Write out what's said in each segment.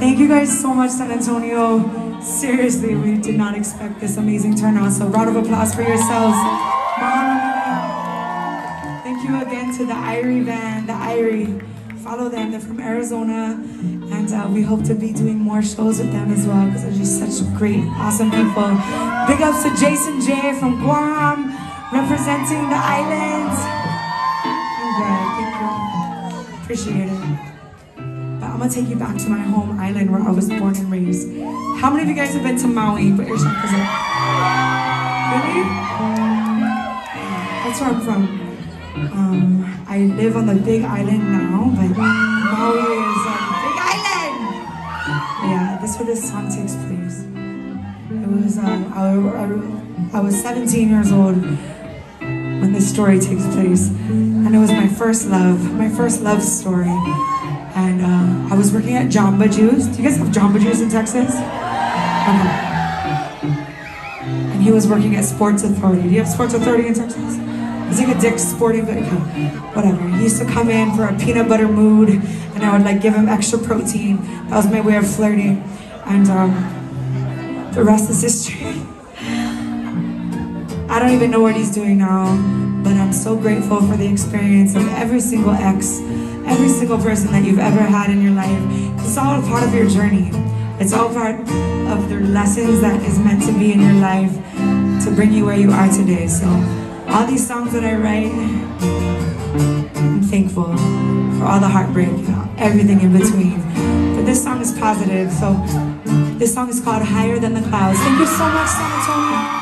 Thank you guys so much, San Antonio. Seriously, we did not expect this amazing turnout. So round of applause for yourselves. Thank you again to the Irie band, the Irie. Follow them, they're from Arizona. And uh, we hope to be doing more shows with them as well because they're just such great, awesome people. Big ups to Jason J from Guam, representing the islands. Okay, thank you. Appreciate it. I'm gonna take you back to my home island where I was born and raised. How many of you guys have been to Maui? Put your hand up. Really? That's where I'm from. Um, I live on the big island now, but Maui is a big island. Yeah, that's where this song takes place. It was um, I, I, I was 17 years old when this story takes place, and it was my first love, my first love story. And uh, I was working at Jamba Juice. Do you guys have Jamba Juice in Texas? And he was working at Sports Authority. Do you have Sports Authority in Texas? It's like a Dick's Sporting Goods, whatever. He used to come in for a Peanut Butter Moo'd, and I would like give him extra protein. That was my way of flirting. And um, the rest is history. I don't even know what he's doing now, but I'm so grateful for the experience of every single ex, every single person that you've ever had in your life. It's all a part of your journey. It's all part of the lessons that is meant to be in your life to bring you where you are today. So all these songs that I write, I'm thankful for all the heartbreak, everything in between. But this song is positive, so this song is called Higher Than the Clouds. Thank you so much, San Antonio.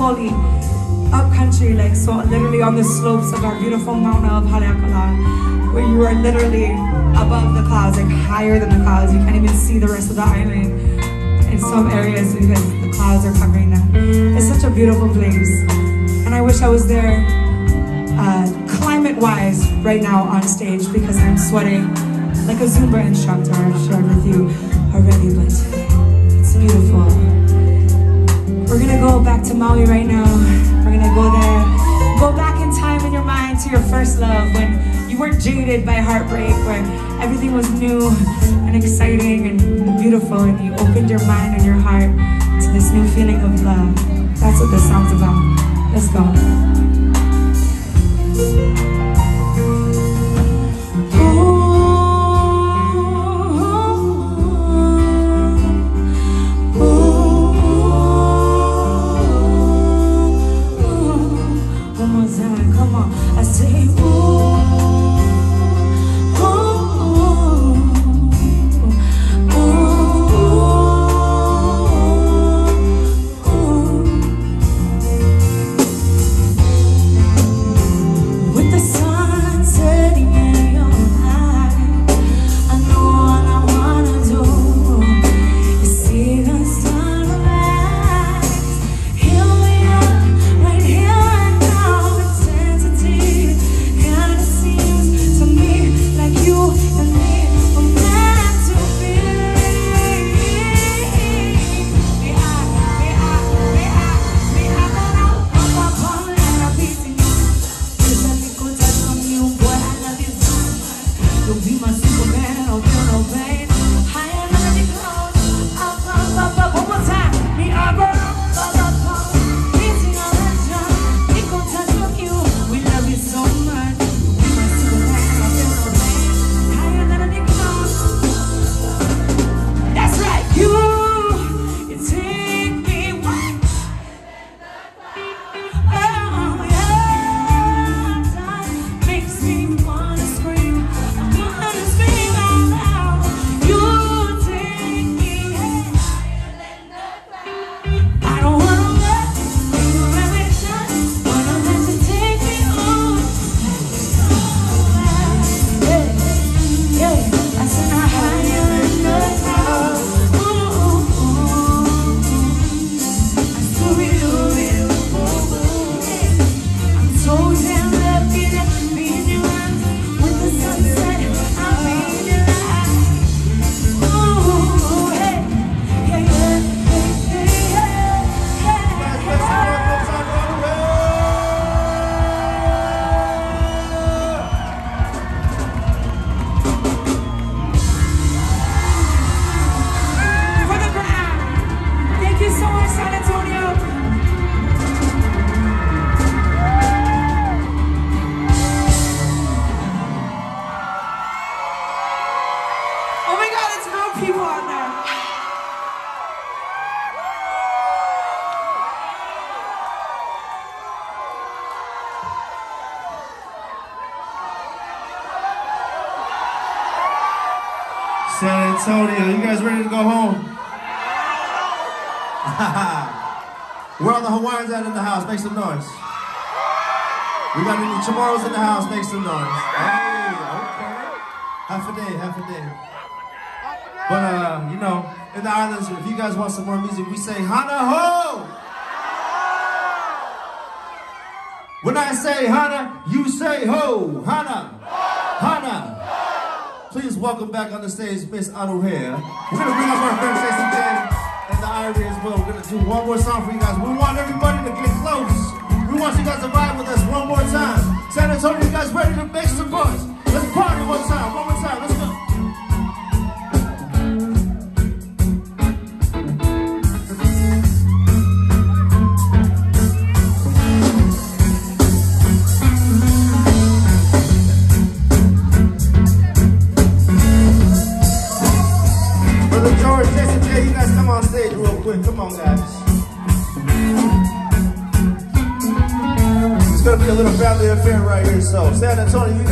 holly upcountry, like so literally on the slopes of our beautiful mountain of Haleakala, where you are literally above the clouds, like higher than the clouds. You can't even see the rest of the island in some areas because the clouds are covering them. It's such a beautiful place. And I wish I was there uh, climate-wise right now on stage because I'm sweating like a Zumba instructor I've shared with you already, but it's beautiful. We're gonna go back to Maui right now. We're gonna go there. Go back in time in your mind to your first love when you weren't jaded by heartbreak, where everything was new and exciting and beautiful, and you opened your mind and your heart to this new feeling of love. That's what this song's about. Let's go. Antonio. You guys ready to go home? Where are the Hawaiians at in the house? Make some noise. We got any tomorrow's in the house? Make some noise. Hey, okay. Half a day, half a day. But, uh, you know, in the islands, if you guys want some more music, we say Hana Hou! When I say Hana, you say Hou! Hana! Hana! Please welcome back on the stage Miss Anuhea. We're gonna bring up our friend Jason J and the Irie as well. We're gonna do one more song for you guys. We want everybody to get close. We want you guys to vibe with us one more time. San Antonio, you guys ready to make some noise? Let's party one time, one more time. So, San Antonio, you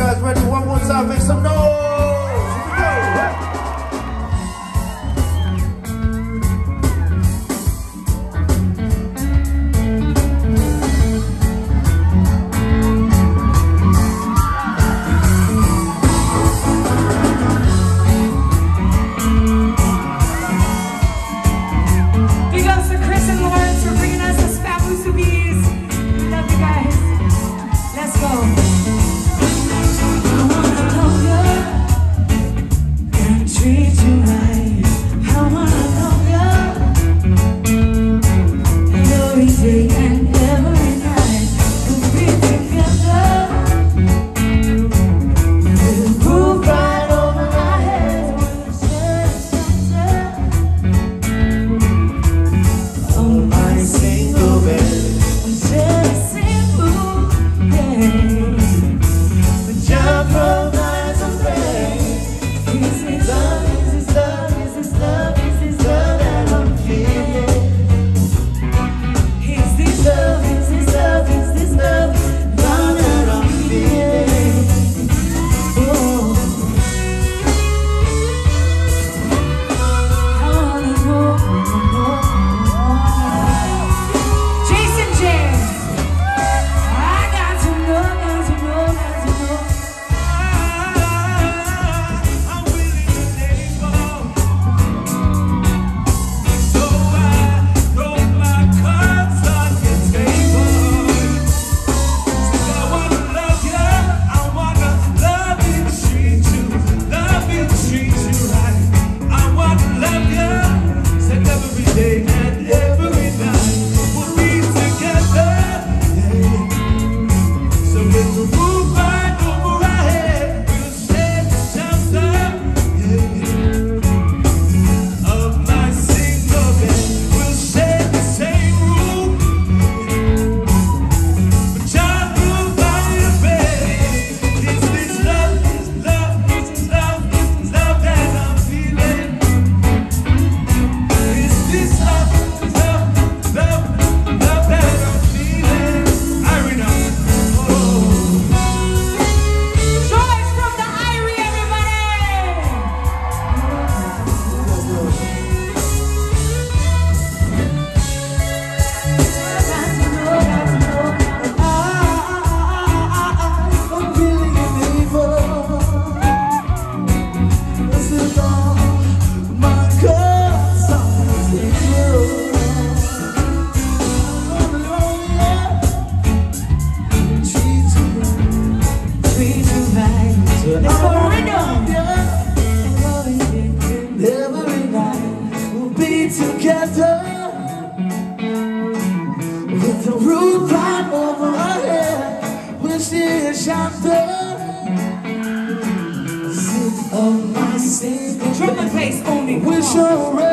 wish should.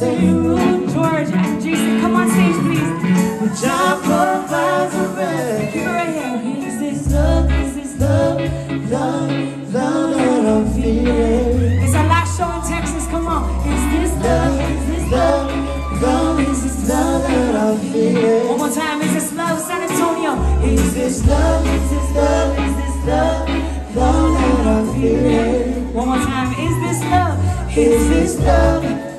George and Jason, come on stage, please. John provides a it right here. Is this love? Is this love? Love, love that I'm. It's our last show in Texas. Come on. Is this love? Is this love? Love, is this love that I'm? One more time. Is this love, San Antonio? Is this love? Is this love? Is this love? Love that I'm. One more time. Is this love? Is this? Love,